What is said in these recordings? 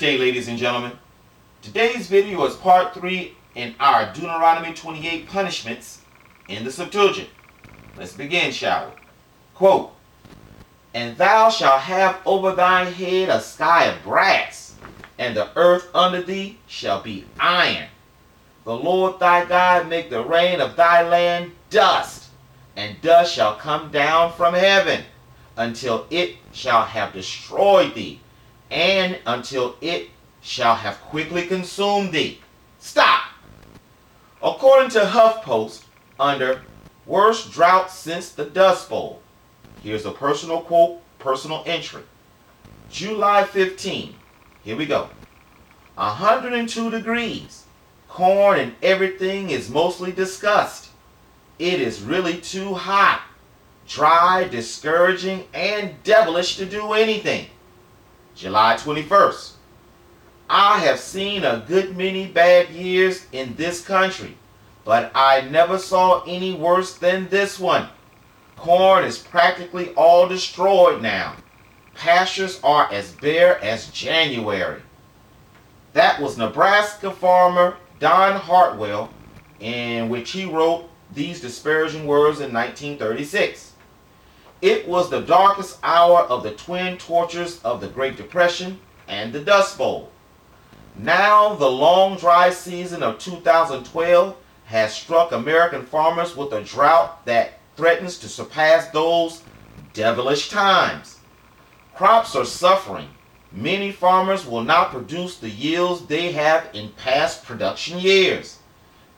day, ladies and gentlemen. Today's video is part 3 in our Deuteronomy 28 punishments in the Septuagint. Let's begin, shall we? Quote, And thou shalt have over thy head a sky of brass, and the earth under thee shall be iron. The Lord thy God make the rain of thy land dust, and dust shall come down from heaven, until it shall have destroyed thee, and until it shall have quickly consumed thee. Stop! According to HuffPost, under Worst Drought Since the Dust Bowl, here's a personal quote, personal entry. July 15, here we go. 102 degrees. Corn and everything is mostly discussed. It is really too hot, dry, discouraging, and devilish to do anything. July 21st. I have seen a good many bad years in this country, but I never saw any worse than this one. Corn is practically all destroyed now. Pastures are as bare as January. That was Nebraska farmer Don Hartwell, in which he wrote these disparaging words in 1936. It was the darkest hour of the twin tortures of the Great Depression and the Dust Bowl. Now, the long dry season of 2012 has struck American farmers with a drought that threatens to surpass those devilish times. Crops are suffering. Many farmers will not produce the yields they have in past production years,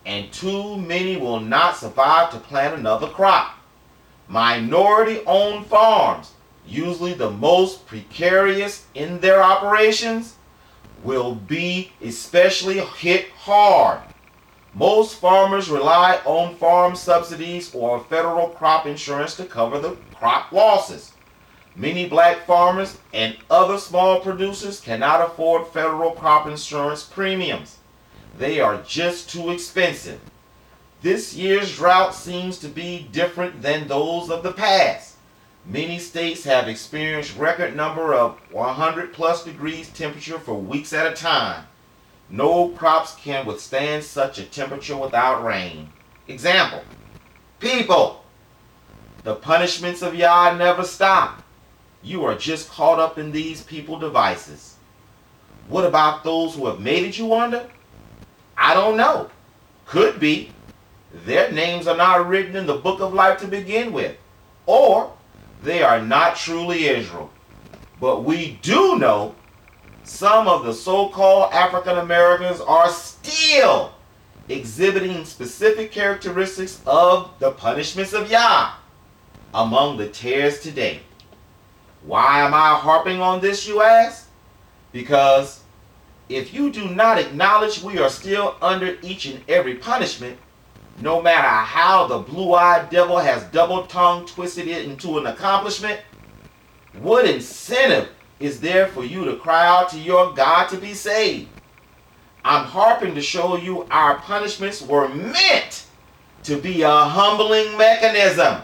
and too many will not survive to plant another crop. Minority owned farms, usually the most precarious in their operations, will be especially hit hard. Most farmers rely on farm subsidies or federal crop insurance to cover the crop losses. Many black farmers and other small producers cannot afford federal crop insurance premiums. They are just too expensive. This year's drought seems to be different than those of the past. Many states have experienced record number of 100 plus degrees temperature for weeks at a time. No crops can withstand such a temperature without rain. Example, people, the punishments of Yah never stop. You are just caught up in these people devices. What about those who have made it, you wonder? I don't know. Could be. Their names are not written in the book of life to begin with. Or they are not truly Israel. But we do know some of the so-called African Americans are still exhibiting specific characteristics of the punishments of Yah among the tares today. Why am I harping on this, you ask? Because if you do not acknowledge we are still under each and every punishment, no matter how the blue-eyed devil has double-tongue twisted it into an accomplishment, what incentive is there for you to cry out to your God to be saved? I'm harping to show you our punishments were meant to be a humbling mechanism.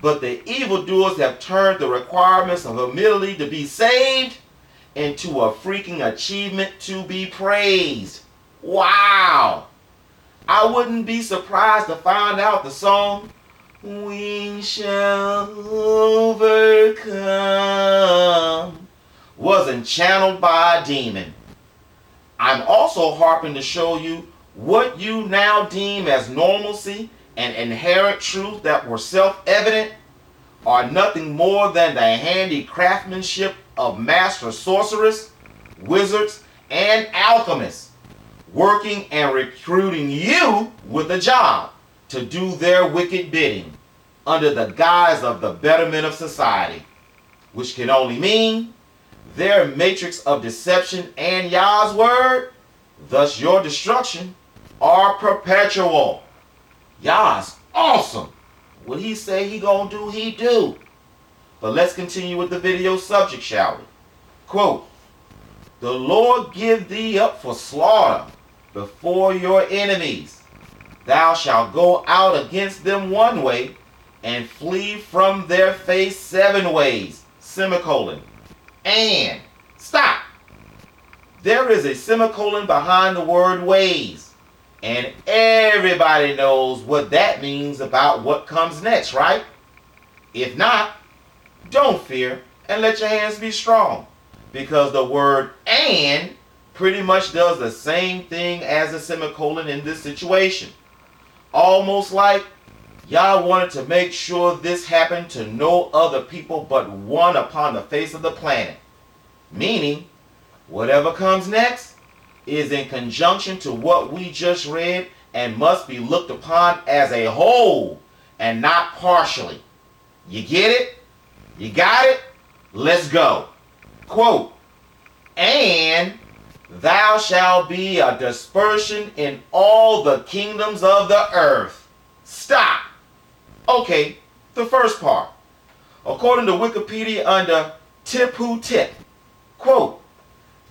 But the evildoers have turned the requirements of humility to be saved into a freaking achievement to be praised. Wow! I wouldn't be surprised to find out the song We Shall Overcome wasn't channeled by a demon. I'm also harping to show you what you now deem as normalcy and inherent truth that were self-evident are nothing more than the handy craftsmanship of master sorcerers, wizards, and alchemists working and recruiting you with a job to do their wicked bidding under the guise of the betterment of society, which can only mean their matrix of deception and Yah's word, thus your destruction, are perpetual. Yah's awesome. What he say he gonna do, he do. But let's continue with the video subject, shall we? Quote, The Lord give thee up for slaughter before your enemies. Thou shalt go out against them one way and flee from their face seven ways. Semicolon. And stop. there is a semicolon behind the word ways. And everybody knows what that means about what comes next, right? If not, don't fear and let your hands be strong. Because the word and pretty much does the same thing as a semicolon in this situation. Almost like Yah wanted to make sure this happened to no other people but one upon the face of the planet. Meaning, whatever comes next is in conjunction to what we just read and must be looked upon as a whole and not partially. You get it? You got it? Let's go. Quote, and thou shalt be a dispersion in all the kingdoms of the earth. Stop. Okay, the first part. According to Wikipedia under Tipu Tip, quote,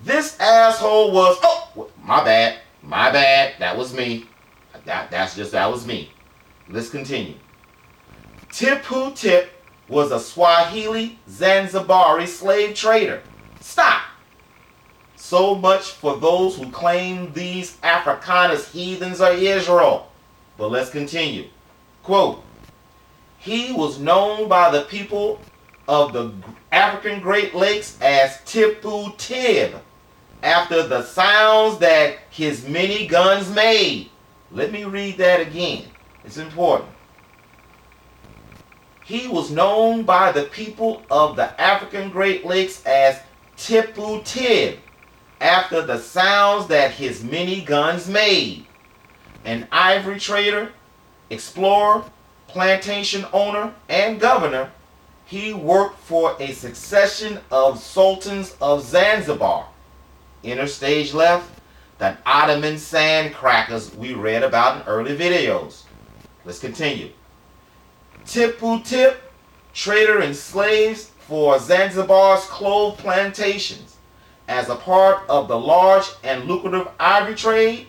this asshole was, oh, my bad, my bad, that was me. That, that's just, that was me. Let's continue. Tipu Tip was a Swahili Zanzibari slave trader. Stop. So much for those who claim these Afrikaners heathens are Israel. But let's continue. Quote, he was known by the people of the African Great Lakes as Tipu Tib, after the sounds that his many guns made. Let me read that again. It's important. He was known by the people of the African Great Lakes as Tipu Tib, after the sounds that his many guns made. An ivory trader, explorer, plantation owner, and governor, he worked for a succession of sultans of Zanzibar. Interstage left, the Ottoman sand crackers we read about in early videos. Let's continue. Tipu Tip, trader and slaves for Zanzibar's clove plantations. As a part of the large and lucrative ivory trade,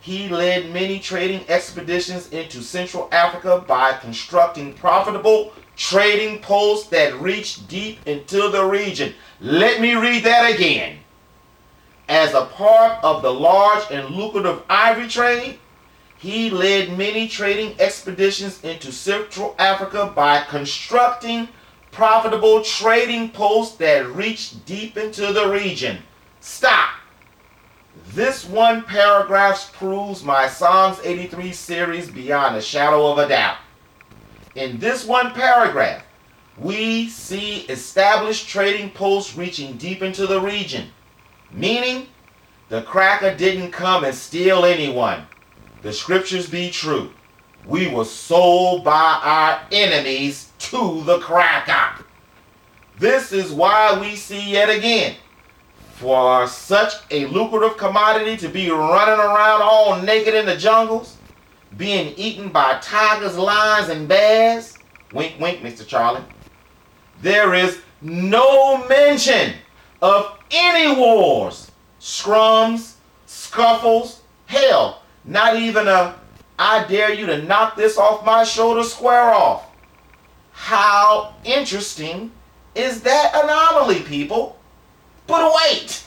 he led many trading expeditions into Central Africa by constructing profitable trading posts that reached deep into the region. Let me read that again. As a part of the large and lucrative ivory trade, he led many trading expeditions into Central Africa by constructing profitable trading posts that reached deep into the region. Stop. This one paragraph proves my Psalms 83 series beyond a shadow of a doubt. In this one paragraph, we see established trading posts reaching deep into the region, meaning the cracker didn't come and steal anyone. The scriptures be true. We were sold by our enemies to the cracker. This is why we see yet again for such a lucrative commodity to be running around all naked in the jungles, being eaten by tigers, lions, and bears. Wink, wink, Mr. Charlie. There is no mention of any wars, scrums, scuffles, hell, not even a I dare you to knock this off my shoulder square off. How interesting is that anomaly, people? But wait!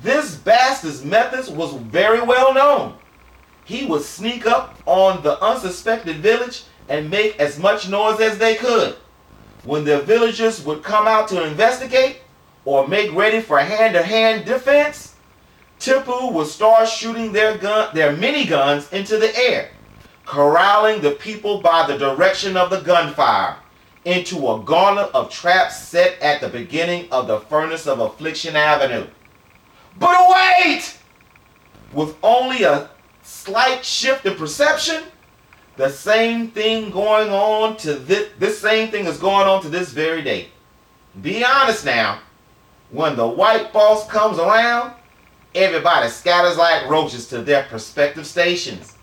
This bastard's methods was very well known. He would sneak up on the unsuspected village and make as much noise as they could. When the villagers would come out to investigate or make ready for hand-to-hand defense, Tipu would start shooting their gun, their miniguns into the air, corralling the people by the direction of the gunfire into a garland of traps set at the beginning of the furnace of Affliction Avenue. But wait! With only a slight shift in perception, the same thing going on to this, this same thing is going on to this very day. Be honest now, when the white boss comes around, everybody scatters like roaches to their prospective stations.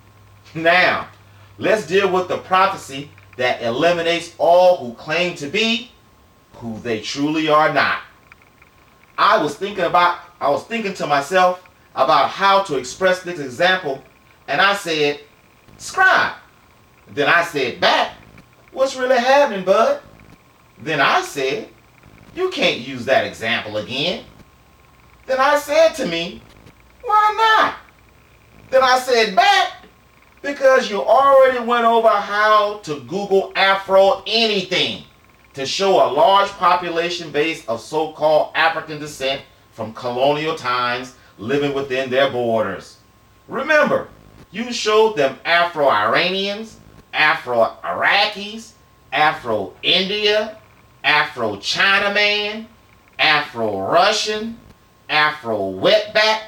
Now, let's deal with the prophecy that eliminates all who claim to be who they truly are not. I was thinking about I was thinking to myself about how to express this example and I said, "Scribe." Then I said back, "What's really happening, bud?" Then I said, "You can't use that example again." Then I said to me, why not? Then I said back, because you already went over how to Google Afro anything to show a large population base of so-called African descent from colonial times living within their borders. Remember, you showed them Afro-Iranians, Afro-Iraqis, Afro-India, Afro-Chinaman, Afro-Russian, Afro-Wetback,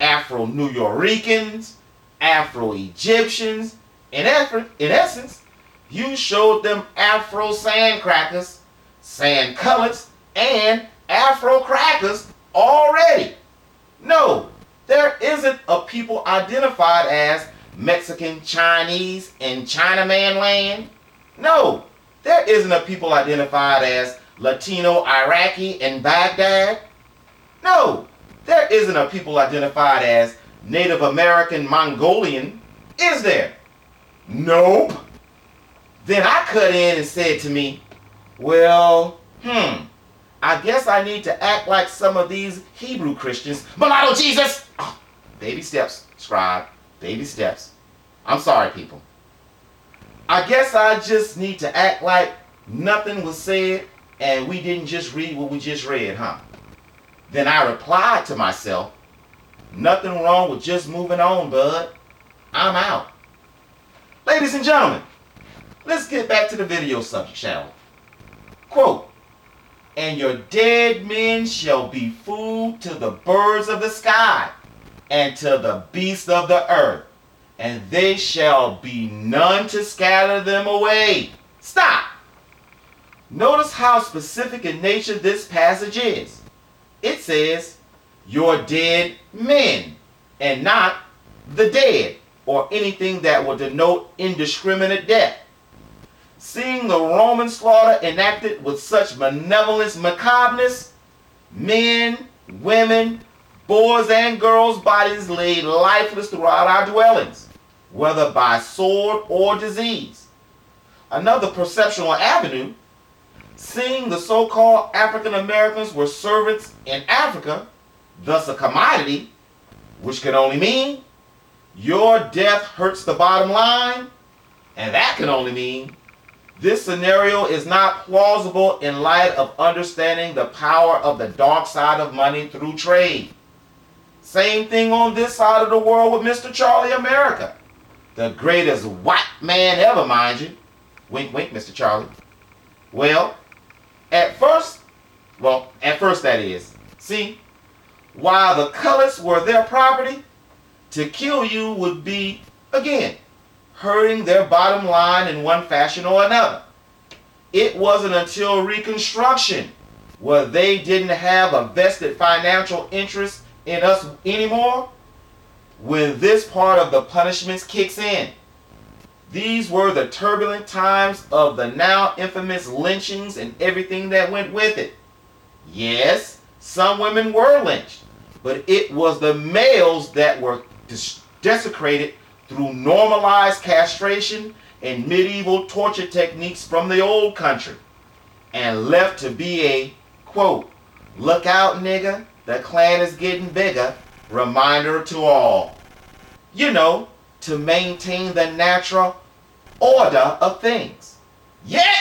Afro-New Yorkers, Afro-Egyptians. In, in essence, you showed them Afro sandcrackers, sand colors, and Afro crackers already. No, there isn't a people identified as Mexican Chinese in Chinaman land. No, there isn't a people identified as Latino Iraqi in Baghdad. No, there isn't a people identified as Native American Mongolian, is there? Nope. Then I cut in and said to me, well, hmm, I guess I need to act like some of these Hebrew Christians. Mulatto Jesus! Oh, baby steps, scribe. Baby steps. I'm sorry, people. I guess I just need to act like nothing was said and we didn't just read what we just read, huh? Then I replied to myself, nothing wrong with just moving on, bud. I'm out. Ladies and gentlemen, let's get back to the video subject, shall we? Quote, and your dead men shall be food to the birds of the sky and to the beasts of the earth, and they shall be none to scatter them away. Stop. Notice how specific in nature this passage is. It says, your dead men, and not the dead, or anything that will denote indiscriminate death. Seeing the Roman slaughter enacted with such malevolence macabreness, men, women, boys, and girls' bodies laid lifeless throughout our dwellings, whether by sword or disease. Another perceptual avenue, seeing the so-called African Americans were servants in Africa, thus a commodity, which can only mean your death hurts the bottom line, and that can only mean this scenario is not plausible in light of understanding the power of the dark side of money through trade. Same thing on this side of the world with Mr. Charlie America. The greatest white man ever, mind you. Wink, wink, Mr. Charlie. Well, at first, well, at first that is. See, while the colors were their property, to kill you would be, again, hurting their bottom line in one fashion or another. It wasn't until Reconstruction where they didn't have a vested financial interest in us anymore when this part of the punishments kicks in. These were the turbulent times of the now infamous lynchings and everything that went with it. Yes, some women were lynched, but it was the males that were desecrated through normalized castration and medieval torture techniques from the old country and left to be a, quote, look out nigga, the Klan is getting bigger, reminder to all. You know, to maintain the natural order of things. Yet,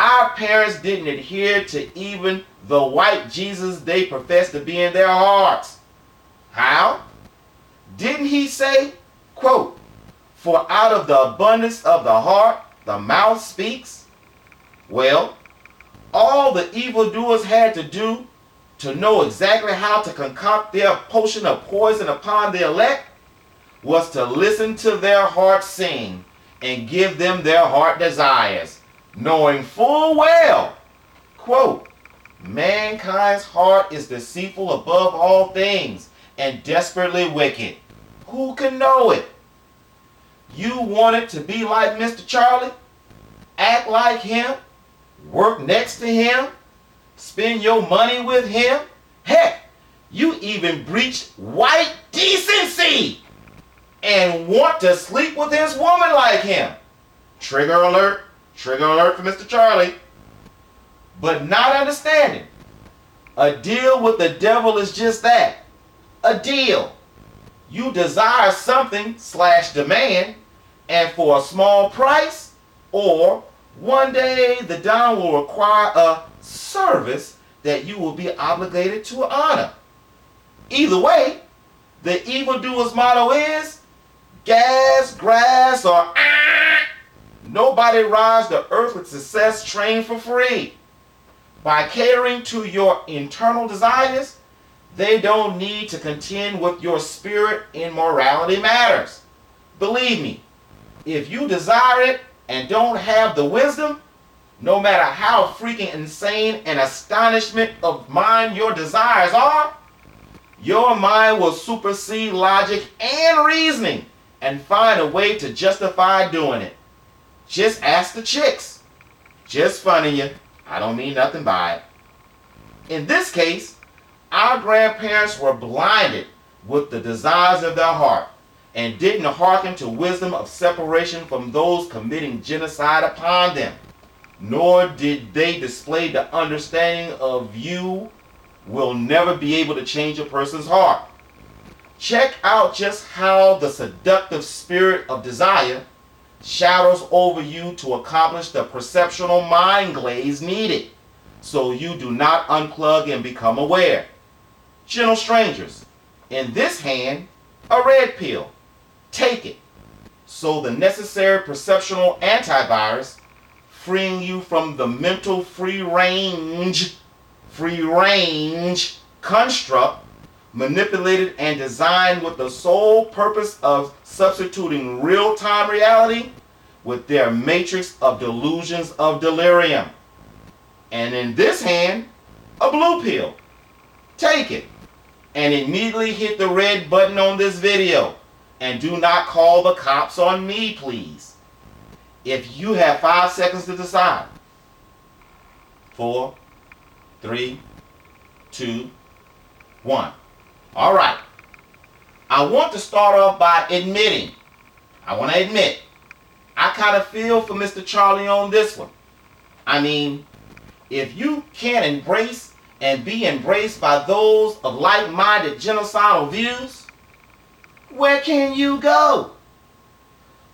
our parents didn't adhere to even the white Jesus they professed to be in their hearts. How? Didn't he say, quote, For out of the abundance of the heart, the mouth speaks? Well, all the evildoers had to do to know exactly how to concoct their potion of poison upon the elect was to listen to their heart sing and give them their heart desires, knowing full well, quote, mankind's heart is deceitful above all things and desperately wicked. Who can know it? You wanted to be like Mr. Charlie? Act like him? Work next to him? Spend your money with him? Heck, you even breached white decency and want to sleep with his woman like him. Trigger alert, trigger alert for Mr. Charlie. But not understanding. A deal with the devil is just that a deal. You desire something slash demand, and for a small price, or one day the don will require a service that you will be obligated to honor. Either way, the evildoer's motto is gas, grass, or ah. Nobody rides the earthly success train for free. By catering to your internal desires, they don't need to contend with your spirit in morality matters. Believe me, if you desire it and don't have the wisdom, no matter how freaking insane and astonishment of mind your desires are, your mind will supersede logic and reasoning and find a way to justify doing it. Just ask the chicks. Just funny you. I don't mean nothing by it. In this case, our grandparents were blinded with the desires of their heart and didn't hearken to wisdom of separation from those committing genocide upon them. Nor did they display the understanding of you will never be able to change a person's heart. Check out just how the seductive spirit of desire shadows over you to accomplish the perceptual mind glaze needed so you do not unplug and become aware. Gentle strangers, in this hand, a red pill. Take it. So the necessary perceptual antivirus, freeing you from the mental free range, free range construct manipulated and designed with the sole purpose of substituting real time reality with their matrix of delusions of delirium. And in this hand, a blue pill. Take it and immediately hit the red button on this video. And do not call the cops on me, please. If you have five seconds to decide. Four, three, two, one. All right. I want to start off by admitting, I want to admit, I kind of feel for Mr. Charlie on this one. I mean, if you can't embrace and be embraced by those of like-minded genocidal views, where can you go?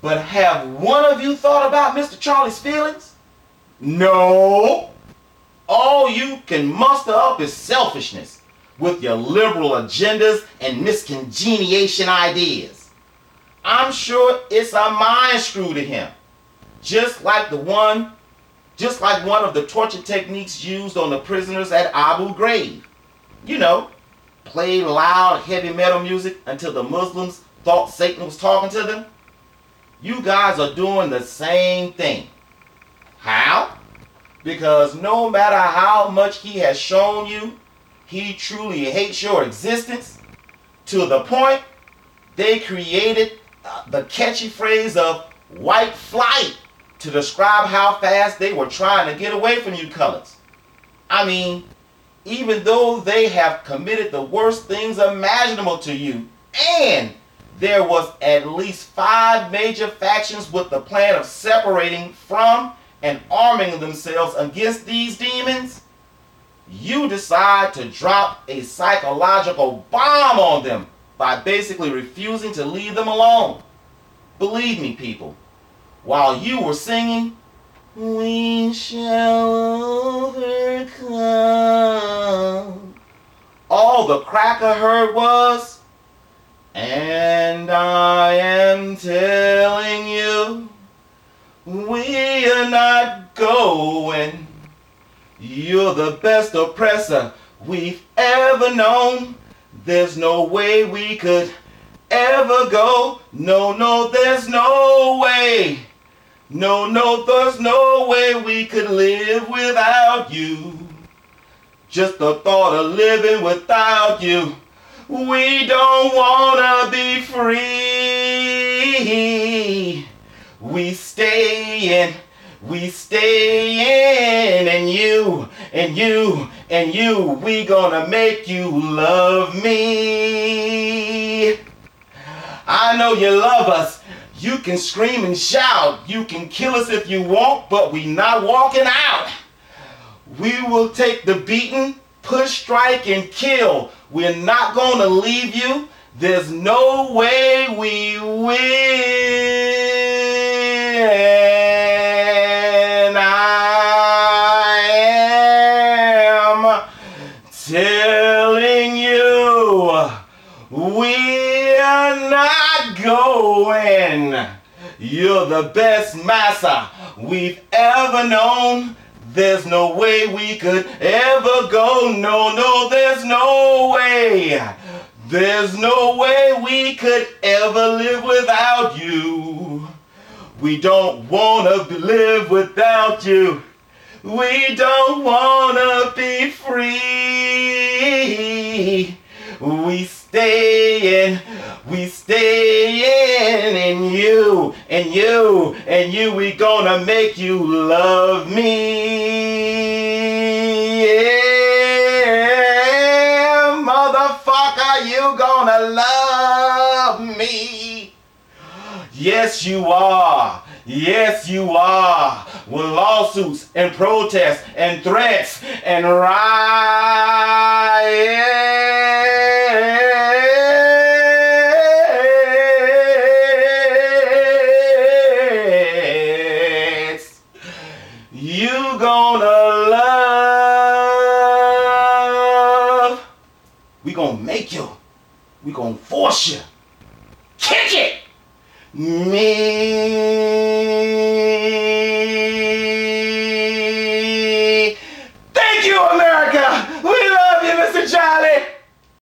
But have one of you thought about Mr. Charlie's feelings? No. All you can muster up is selfishness with your liberal agendas and miscongeniation ideas. I'm sure it's a mind screw to him, just like the one, just like one of the torture techniques used on the prisoners at Abu Ghraib. You know, play loud heavy metal music until the Muslims thought Satan was talking to them. You guys are doing the same thing. How? Because no matter how much he has shown you he truly hates your existence to the point they created uh, the catchy phrase of white flight to describe how fast they were trying to get away from you colors. I mean, even though they have committed the worst things imaginable to you, and there was at least five major factions with the plan of separating from and arming themselves against these demons, you decide to drop a psychological bomb on them by basically refusing to leave them alone. Believe me, people, while you were singing, We shall overcome, all the cracker heard was, And I am telling you, we are not going you're the best oppressor we've ever known. There's no way we could ever go. No, no, there's no way. No, no, there's no way we could live without you. Just the thought of living without you. We don't wanna be free. We stay in we stay in and you and you and you, we gonna make you love me. I know you love us. You can scream and shout. You can kill us if you want, but we not walking out. We will take the beating, push, strike, and kill. We're not to leave you. There's no way we win. Going. You're the best massa we've ever known. There's no way we could ever go. No, no, there's no way. There's no way we could ever live without you. We don't wanna live without you. We don't wanna be free. We stay in, we stay in, in you, and you, and you. We gonna make you love me. Yeah, motherfucker, you gonna love me. Yes, you are. Yes, you are. With lawsuits and protests and threats and riots. You. Kick it. Me.